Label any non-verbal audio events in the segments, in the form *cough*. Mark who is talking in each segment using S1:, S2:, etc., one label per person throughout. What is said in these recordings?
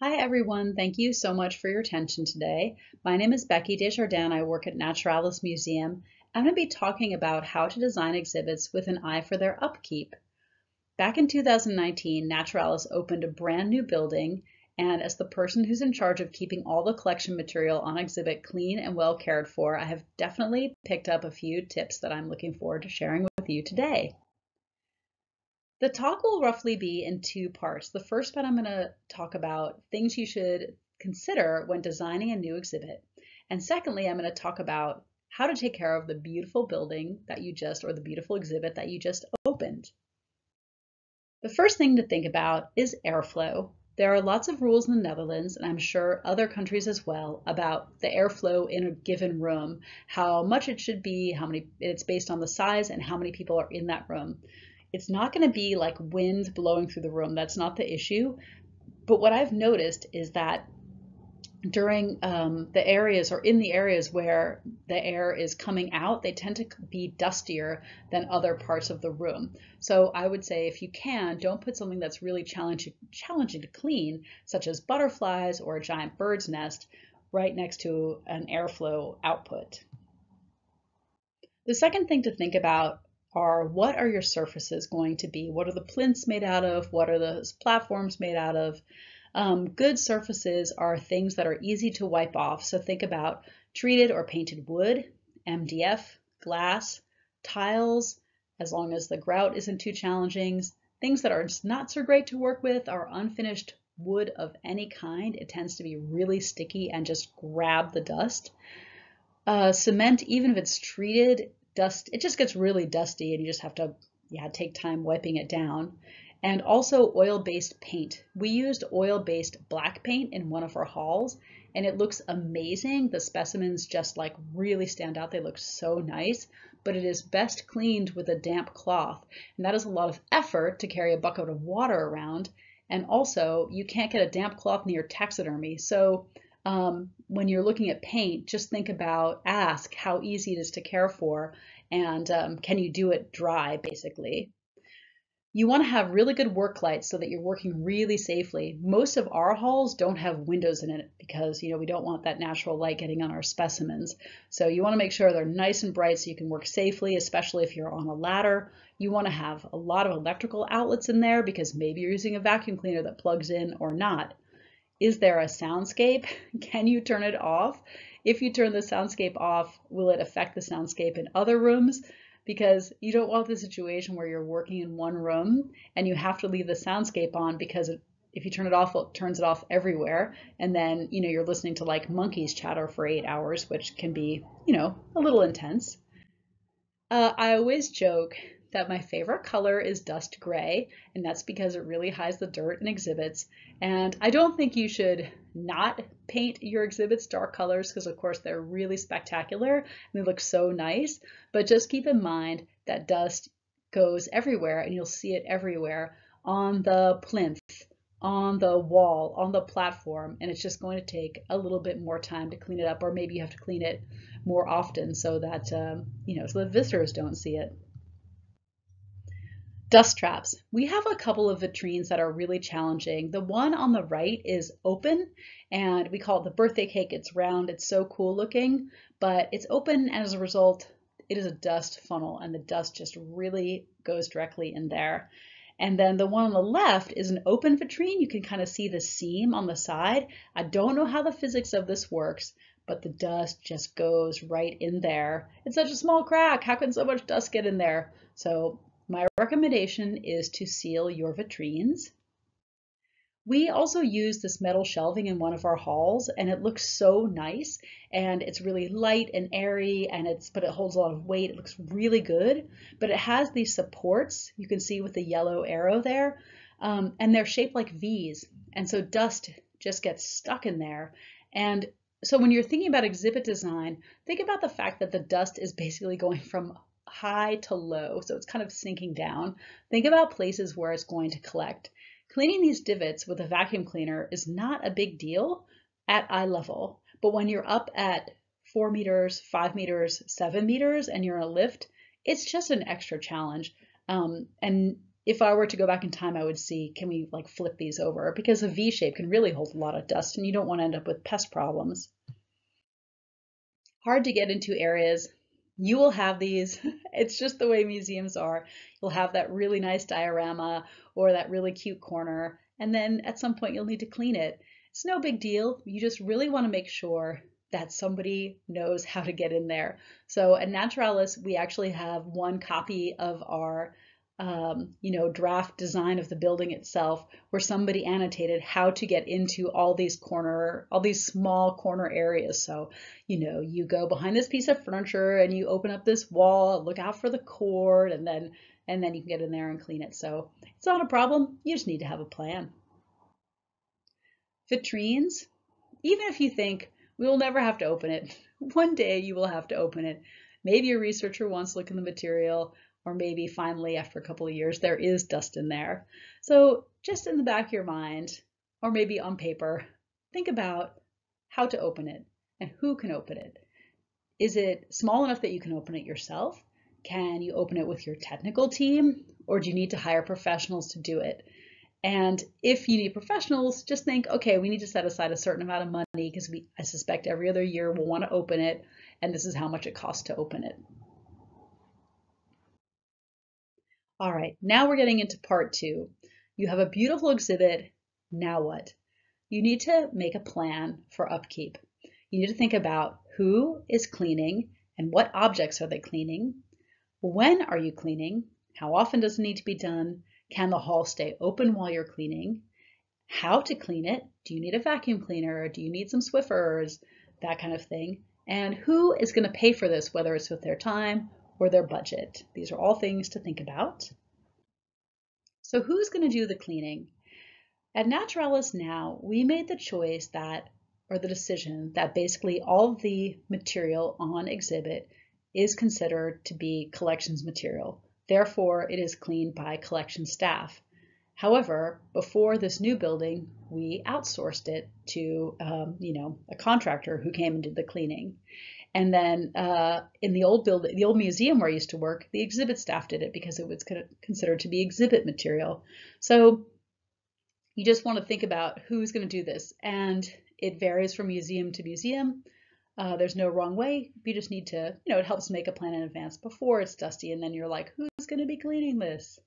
S1: Hi everyone, thank you so much for your attention today. My name is Becky Desjardins. I work at Naturalis Museum. I'm going to be talking about how to design exhibits with an eye for their upkeep. Back in 2019, Naturalis opened a brand new building and as the person who's in charge of keeping all the collection material on exhibit clean and well cared for, I have definitely picked up a few tips that I'm looking forward to sharing with you today. The talk will roughly be in two parts. The first part I'm going to talk about things you should consider when designing a new exhibit. And secondly, I'm going to talk about how to take care of the beautiful building that you just, or the beautiful exhibit that you just opened. The first thing to think about is airflow. There are lots of rules in the Netherlands, and I'm sure other countries as well, about the airflow in a given room, how much it should be, how many, it's based on the size and how many people are in that room. It's not going to be like wind blowing through the room. That's not the issue. But what I've noticed is that during um, the areas or in the areas where the air is coming out, they tend to be dustier than other parts of the room. So I would say if you can, don't put something that's really challenging, challenging to clean, such as butterflies or a giant bird's nest, right next to an airflow output. The second thing to think about are what are your surfaces going to be? What are the plinths made out of? What are the platforms made out of? Um, good surfaces are things that are easy to wipe off. So think about treated or painted wood, MDF, glass, tiles, as long as the grout isn't too challenging. Things that are not so great to work with are unfinished wood of any kind. It tends to be really sticky and just grab the dust. Uh, cement, even if it's treated, dust, it just gets really dusty and you just have to, yeah, take time wiping it down. And also oil-based paint. We used oil-based black paint in one of our halls and it looks amazing. The specimens just like really stand out. They look so nice, but it is best cleaned with a damp cloth. And that is a lot of effort to carry a bucket of water around. And also you can't get a damp cloth near taxidermy. So um, when you're looking at paint, just think about, ask how easy it is to care for, and um, can you do it dry, basically. You want to have really good work lights so that you're working really safely. Most of our halls don't have windows in it because you know we don't want that natural light getting on our specimens. So you want to make sure they're nice and bright so you can work safely, especially if you're on a ladder. You want to have a lot of electrical outlets in there because maybe you're using a vacuum cleaner that plugs in or not. Is there a soundscape? *laughs* Can you turn it off? If you turn the soundscape off, will it affect the soundscape in other rooms? Because you don't want the situation where you're working in one room and you have to leave the soundscape on because if you turn it off, it turns it off everywhere. And then, you know, you're listening to like monkeys chatter for eight hours, which can be, you know, a little intense. Uh, I always joke that my favorite color is dust gray, and that's because it really hides the dirt in exhibits. And I don't think you should not paint your exhibits dark colors because of course they're really spectacular and they look so nice, but just keep in mind that dust goes everywhere and you'll see it everywhere on the plinth, on the wall, on the platform, and it's just going to take a little bit more time to clean it up, or maybe you have to clean it more often so that, um, you know, so the visitors don't see it. Dust traps. We have a couple of vitrines that are really challenging. The one on the right is open and we call it the birthday cake. It's round, it's so cool looking, but it's open and as a result, it is a dust funnel and the dust just really goes directly in there. And then the one on the left is an open vitrine. You can kind of see the seam on the side. I don't know how the physics of this works, but the dust just goes right in there. It's such a small crack. How can so much dust get in there? So my recommendation is to seal your vitrines. We also use this metal shelving in one of our halls and it looks so nice and it's really light and airy and it's but it holds a lot of weight. It looks really good, but it has these supports you can see with the yellow arrow there um, and they're shaped like V's and so dust just gets stuck in there and so when you're thinking about exhibit design, think about the fact that the dust is basically going from high to low, so it's kind of sinking down. Think about places where it's going to collect. Cleaning these divots with a vacuum cleaner is not a big deal at eye level, but when you're up at four meters, five meters, seven meters, and you're in a lift, it's just an extra challenge. Um, and if I were to go back in time, I would see, can we like flip these over? Because a V shape can really hold a lot of dust and you don't want to end up with pest problems. Hard to get into areas. You will have these. *laughs* It's just the way museums are. You'll have that really nice diorama or that really cute corner. And then at some point you'll need to clean it. It's no big deal. You just really want to make sure that somebody knows *laughs* how to get in there. So at Naturalis, we actually have one copy of our um, you know, draft design of the building itself where somebody annotated how to get into all these corner, all these small corner areas. So, you know, you go behind this piece of furniture and you open up this wall, look out for the cord, and then and then you can get in there and clean it. So it's not a problem. You just need to have a plan. Vitrines, even if you think we will never have to open it, *laughs* one day you will have to open it. Maybe a researcher wants to look in the material or maybe finally after a couple of years there is dust in there. So just in the back of your mind, or maybe on paper, think about how to open it and who can open it. Is it small enough that you can open it yourself? Can you open it with your technical team or do you need to hire professionals to do it? And if you need professionals, just think, okay, we need to set aside a certain amount of money because we, I suspect every other year we'll want to open it and this is how much it costs to open it. All right, now we're getting into part two. You have a beautiful exhibit, now what? You need to make a plan for upkeep. You need to think about who is cleaning and what objects are they cleaning? When are you cleaning? How often does it need to be done? Can the hall stay open while you're cleaning? How to clean it? Do you need a vacuum cleaner? Do you need some Swiffers? That kind of thing. And who is going to pay for this, whether it's with their time or their budget. These are all things to think about. So who's going to do the cleaning? At Naturalis now, we made the choice that, or the decision that basically all the material on exhibit is considered to be collections material. Therefore, it is cleaned by collection staff. However, before this new building, we outsourced it to, um, you know, a contractor who came and did the cleaning. And then uh, in the old building, the old museum where I used to work, the exhibit staff did it because it was considered to be exhibit material. So you just want to think about who's going to do this. And it varies from museum to museum. Uh, there's no wrong way. You just need to, you know, it helps make a plan in advance before it's dusty. And then you're like, who's going to be cleaning this?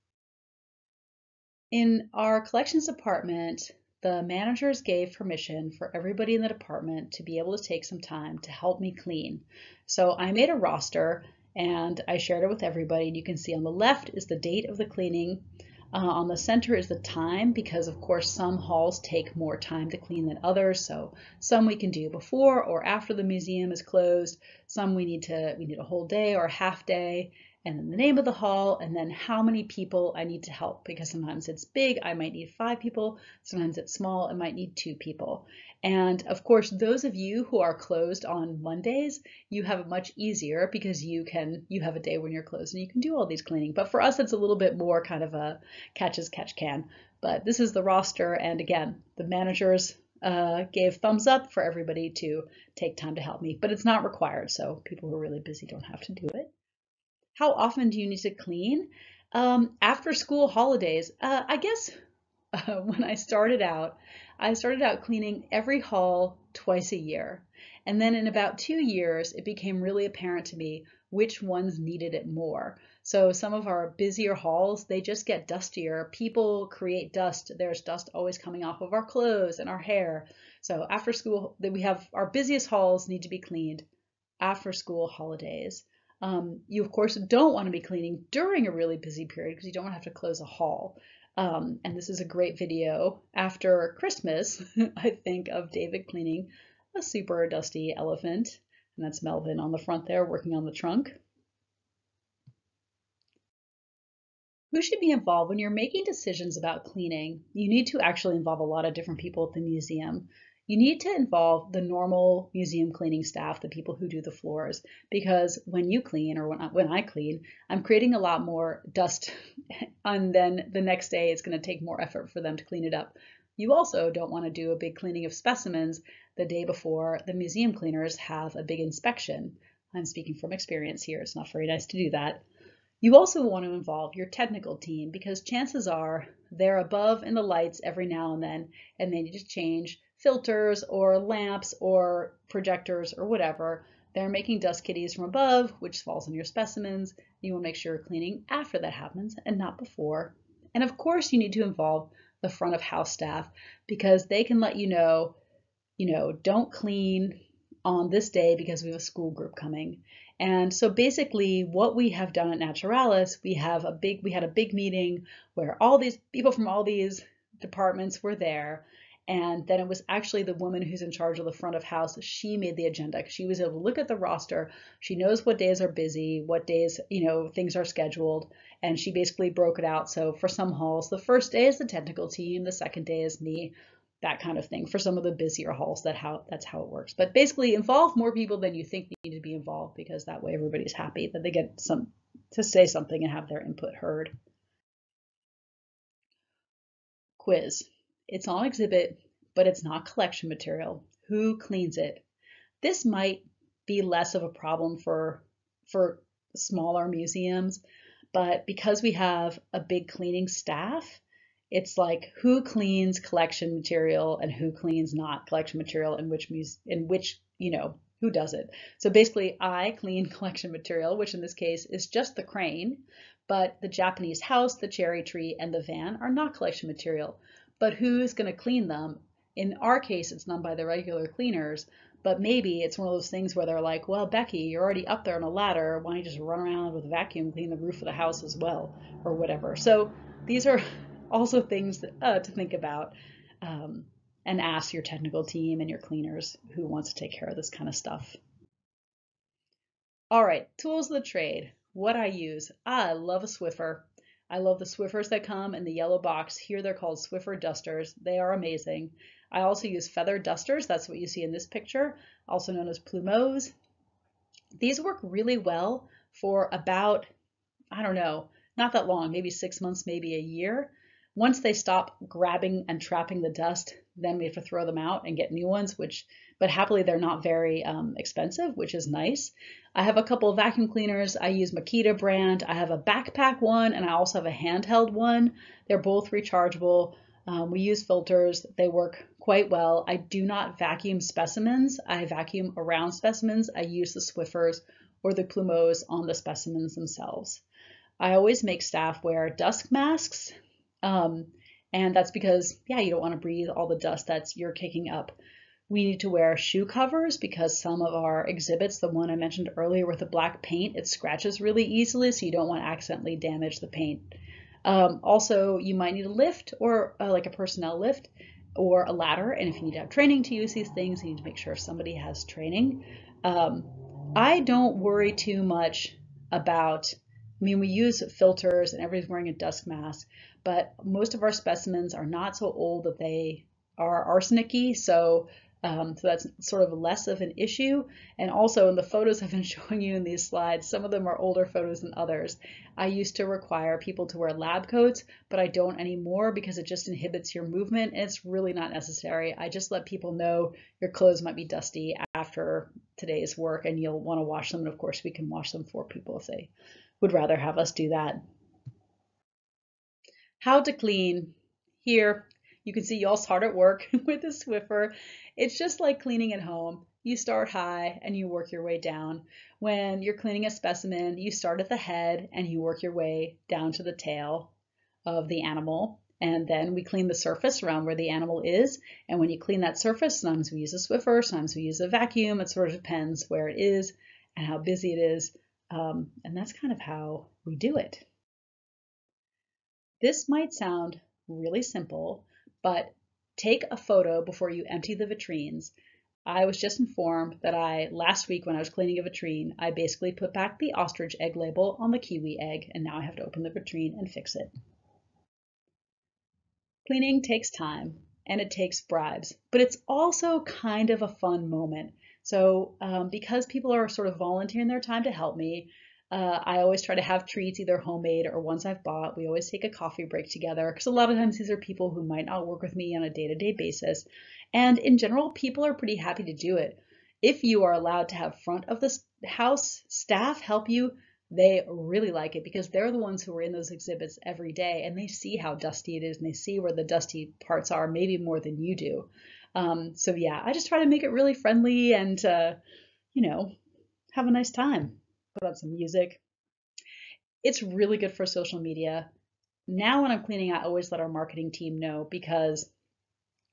S1: In our collections department, the managers gave permission for everybody in the department to be able to take some time to help me clean. So I made a roster and I shared it with everybody. And you can see on the left is the date of the cleaning. Uh, on the center is the time because of course some halls take more time to clean than others. So some we can do before or after the museum is closed. Some we need to we need a whole day or a half day and then the name of the hall, and then how many people I need to help because sometimes it's big, I might need five people, sometimes it's small, I might need two people. And of course, those of you who are closed on Mondays, you have it much easier because you can you have a day when you're closed and you can do all these cleaning. But for us, it's a little bit more kind of a catch as catch can. But this is the roster, and again, the managers uh, gave thumbs up for everybody to take time to help me, but it's not required, so people who are really busy don't have to do it. How often do you need to clean? Um, after school holidays, uh, I guess *laughs* uh, when I started out, I started out cleaning every hall twice a year. And then in about two years, it became really apparent to me which ones needed it more. So some of our busier halls, they just get dustier. People create dust. There's dust always coming off of our clothes and our hair. So after school, that we have our busiest halls need to be cleaned after school holidays. Um, you, of course, don't want to be cleaning during a really busy period because you don't want to have to close a hall. Um, and this is a great video after Christmas, *laughs* I think, of David cleaning a super dusty elephant. And that's Melvin on the front there working on the trunk. Who should be involved when you're making decisions about cleaning? You need to actually involve a lot of different people at the museum you need to involve the normal museum cleaning staff, the people who do the floors, because when you clean or when I, when I clean, I'm creating a lot more dust *laughs* and then the next day it's going to take more effort for them to clean it up. You also don't want to do a big cleaning of specimens the day before the museum cleaners have a big inspection. I'm speaking from experience here. It's not very nice to do that. You also want to involve your technical team because chances are they're above in the lights every now and then and they need to change filters or lamps or projectors or whatever. They're making dust kitties from above, which falls on your specimens. You to make sure you're cleaning after that happens and not before. And of course, you need to involve the front of house staff because they can let you know, you know, don't clean on this day because we have a school group coming. And so basically what we have done at Naturalis, we have a big we had a big meeting where all these people from all these departments were there and then it was actually the woman who's in charge of the front of house. She made the agenda. Because she was able to look at the roster. She knows what days are busy, what days, you know, things are scheduled. And she basically broke it out. So for some halls, the first day is the technical team, the second day is me, that kind of thing. For some of the busier halls, that how that's how it works. But basically involve more people than you think need to be involved because that way everybody's happy that they get some to say something and have their input heard. Quiz. It's on exhibit, but it's not collection material. Who cleans it? This might be less of a problem for, for smaller museums, but because we have a big cleaning staff, it's like who cleans collection material and who cleans not collection material in which in which you know who does it so basically i clean *laughs* collection material which in this case is just the crane but the japanese house the cherry tree and the van are not collection material but who's going to clean them? In our case, it's done by the regular cleaners, but maybe it's one of those things where they're like, well, Becky, you're already up there on a ladder. Why don't you just run around with a vacuum, clean the roof of the house as well, or whatever. So these are *laughs* also things that, uh, to think about um, and ask your technical team and your cleaners who wants to take care of this kind of stuff. All right, tools of the trade. What I use. I love a Swiffer. I love the Swiffers that come in the yellow box. Here they're called Swiffer dusters. They are amazing. I also use feather dusters. That's what you see in this picture, also known as plumos. These work really well for about, I don't know, not that long, maybe six months, maybe a year. Once they stop grabbing and trapping the dust, then we have to throw them out and get new ones, which but happily they're not very um, expensive, which is nice. I have a couple of vacuum cleaners. I use Makita brand. I have a backpack one and I also have a handheld one. They're both rechargeable. Um, we use filters. They work quite well. I do not vacuum specimens. I vacuum around specimens. I use the Swiffers or the Plumos on the specimens themselves. I always make staff wear dust masks. Um, and that's because, yeah, you don't want to breathe all the dust that's you're kicking up. We need to wear shoe covers because some of our exhibits, the one I mentioned earlier with the black paint, it scratches really easily, so you don't want to accidentally damage the paint. Um, also, you might need a lift or uh, like a personnel lift or a ladder, and if you need to have training to use these things, you need to make sure somebody has training. Um, I don't worry too much about, I mean, we use filters and everybody's wearing a dust mask, but most of our specimens are not so old that they are arsenicky. so um, so that's sort of less of an issue. And also in the photos *laughs* I've been showing you in these slides, some of them are older photos than others. I used to require people to wear lab coats, but I don't anymore because it just inhibits your movement it's really not necessary. I just let people know your clothes might be dusty after today's work and you'll want to wash them. And of course we can wash them for people if they would rather have us do that. How to clean. Here, you can see y'all's hard at work *laughs* with the Swiffer. It's just like cleaning at home. You start high and you work your way down. When you're cleaning a specimen, you start at the head and you work your way down to the tail of the animal. And then we clean the surface around where the animal is. And when you clean that surface, sometimes we use a Swiffer, sometimes we use a vacuum. It sort of depends where it is and how busy it is. Um, and that's kind of how we do it. This might sound really simple, but take a photo before you empty the vitrines. I was just informed that I, last week when I was cleaning a vitrine, I basically put back the ostrich egg label on the kiwi egg, and now I have to open the vitrine and fix it. Cleaning takes time and it takes bribes, but it's also kind of a fun moment. So um, because people are sort of volunteering their time to help me, uh, I always try to have treats, either homemade or ones I've bought. We always take a coffee break together because a lot of times these are people who might not work with me on a day to day basis. And in general, people are pretty happy to do it. If you are allowed to have front of the house staff help you they really like it because they're the ones who are in those exhibits every day and they see how dusty it is and they see where the dusty parts are, maybe more than you do. Um, so yeah, I just try to make it really friendly and, uh, you know, have a nice time. Put on some music. It's really good for social media. Now when I'm cleaning, I always let our marketing team know because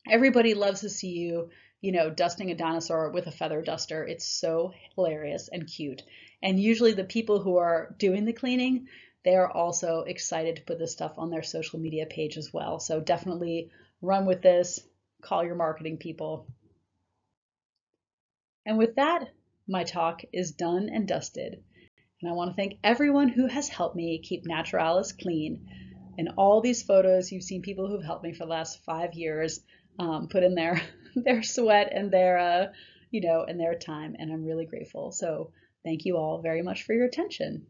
S1: everybody loves to see you, you know, dusting a dinosaur with a feather duster. It's so hilarious and cute. And usually the people who are doing the cleaning, they are also excited to put this stuff on their social media page as well. So definitely run with this, call your marketing people. And with that, my talk is done and dusted. And I want to thank everyone who has helped me keep Naturalis clean. In all these photos, you've seen people who've helped me for the last five years um, put in their *laughs* their sweat and their uh, you know and their time, and I'm really grateful. So thank you all very much for your attention.